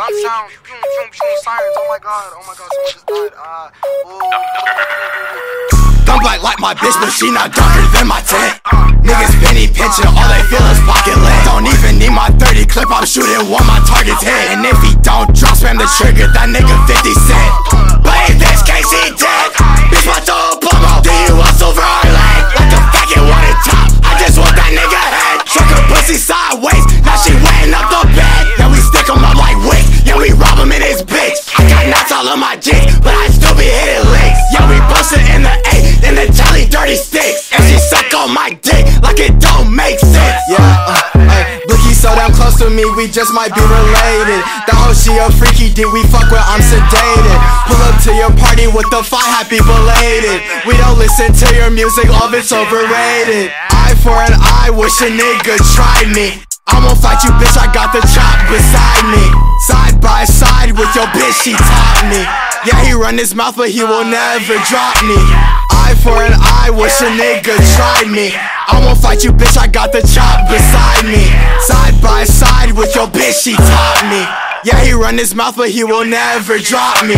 sound, sound, boom, boom, boom, sirens. Oh my god, oh my god, someone just died. Uh, ooh. Thumb black like my bitch, but she not darker than my tent. Niggas penny pinching, all they feel is pocket lit. Don't even need my 30 clip, I'm shooting one my target's hit. And if he don't drop, spam the trigger, that nigga 50 cent. My jigs, but I still be hitting licks. Yeah, we bustin' in the A, in the jelly dirty sticks. And she suck on my dick like it don't make sense. Yeah, uh, ay, so damn close to me, we just might be related. The hoe she a freaky D, we fuck with, I'm sedated. Pull up to your party with the five, happy belated. We don't listen to your music, all of it's overrated. Eye for an eye, wish a nigga tried me. I'ma fight you, bitch, I got the chop beside me. Side by side with your bitch, she taught me. Yeah, he run his mouth, but he will never drop me. Eye for an eye, wish a nigga tried me. I'ma fight you, bitch, I got the chop beside me. Side by side with your bitch, she taught me. Yeah, he run his mouth, but he will never drop me.